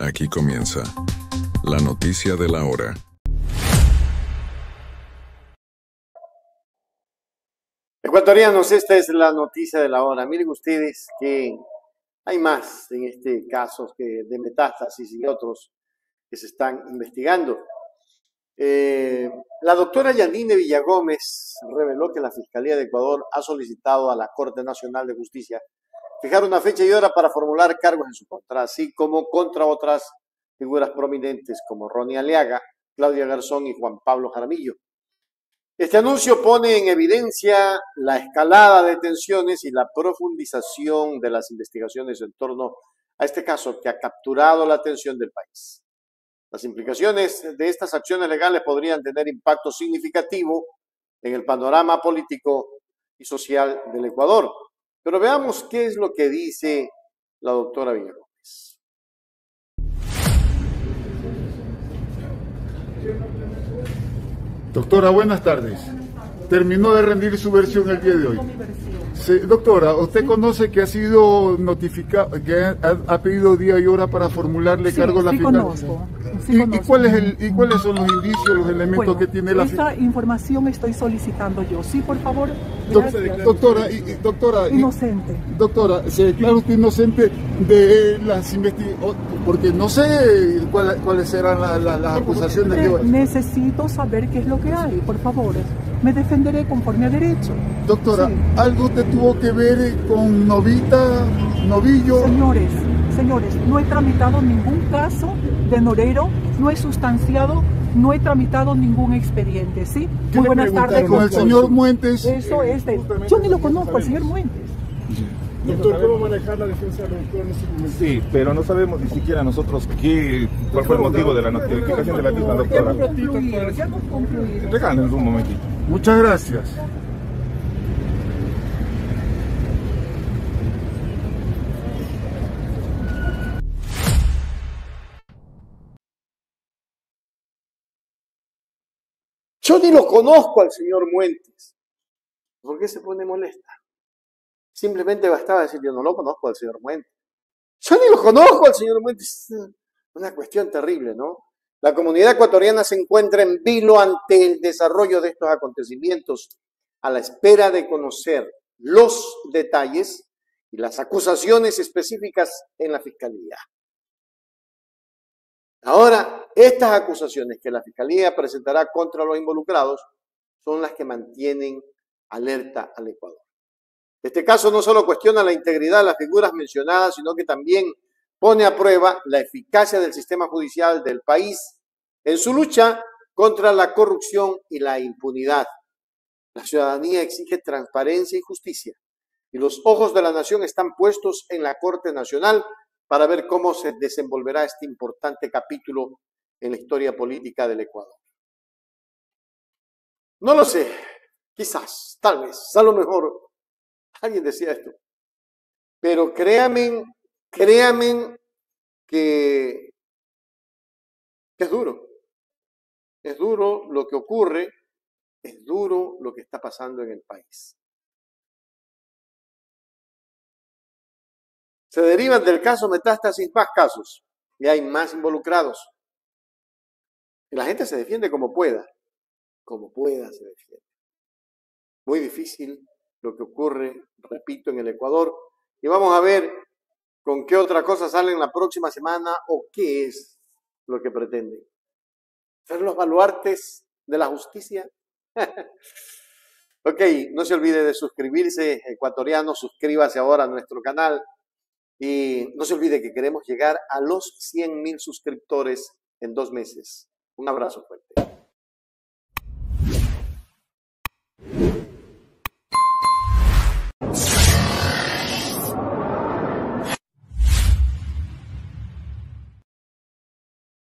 Aquí comienza la noticia de la hora. Ecuatorianos, esta es la noticia de la hora. Miren ustedes que hay más en este caso que de metástasis y otros que se están investigando. Eh, la doctora Yanine Villagómez reveló que la Fiscalía de Ecuador ha solicitado a la Corte Nacional de Justicia fijar una fecha y hora para formular cargos en su contra, así como contra otras figuras prominentes como Ronnie Aliaga, Claudia Garzón y Juan Pablo Jaramillo. Este anuncio pone en evidencia la escalada de tensiones y la profundización de las investigaciones en torno a este caso que ha capturado la atención del país. Las implicaciones de estas acciones legales podrían tener impacto significativo en el panorama político y social del Ecuador. Pero veamos qué es lo que dice la doctora Villalobos. Doctora, buenas tardes. Terminó de rendir su versión el día de hoy. Doctora, ¿usted conoce que ha sido notificado, que ha, pedido día y hora para formularle cargo a la sí Conozco, ¿Y, ¿Y, cuál es el, ¿Y cuáles son los indicios, los elementos que tiene la Esta información estoy solicitando yo. Sí, por favor. doctora, y, doctora. Inocente. Doctora, se declara usted inocente de las investigaciones, porque no sé cuáles serán las acusaciones. Que necesito saber qué es lo que hay, por favor. Me defenderé conforme a derecho. Doctora, ¿algo te tuvo que ver con Novita, Novillo? Señores, señores, no he tramitado ningún caso de Norero, no he sustanciado, no he tramitado ningún expediente, ¿sí? Muy buenas tardes. Con el señor Muentes. Eso es de... Yo ni lo conozco, al señor Muentes. Doctor, ¿cómo manejar la defensa del doctor en este momento? Sí, pero no sabemos ni siquiera nosotros qué, cuál fue el motivo de la notificación de la misma doctora. Regálenos un momentito. Muchas gracias. Yo ni lo conozco al señor Muentes. ¿Por qué se pone molesta? Simplemente bastaba decir, yo no lo conozco al señor Muentes. Yo ni lo conozco al señor Muentes. Es una cuestión terrible, ¿no? La comunidad ecuatoriana se encuentra en vilo ante el desarrollo de estos acontecimientos, a la espera de conocer los detalles y las acusaciones específicas en la Fiscalía. Ahora, estas acusaciones que la Fiscalía presentará contra los involucrados son las que mantienen alerta al Ecuador. Este caso no solo cuestiona la integridad de las figuras mencionadas, sino que también pone a prueba la eficacia del sistema judicial del país en su lucha contra la corrupción y la impunidad. La ciudadanía exige transparencia y justicia, y los ojos de la nación están puestos en la Corte Nacional para ver cómo se desenvolverá este importante capítulo en la historia política del Ecuador. No lo sé, quizás, tal vez, a lo mejor alguien decía esto, pero créanme, créanme que, es duro, es duro lo que ocurre, es duro lo que está pasando en el país. Se derivan del caso metástasis más casos y hay más involucrados. Y la gente se defiende como pueda, como pueda se defiende. Muy difícil lo que ocurre, repito, en el Ecuador. Y vamos a ver con qué otra cosa salen la próxima semana o qué es lo que pretenden. ¿Ser los baluartes de la justicia? ok, no se olvide de suscribirse, ecuatoriano, suscríbase ahora a nuestro canal. Y no se olvide que queremos llegar a los 100 mil suscriptores en dos meses. Un abrazo fuerte.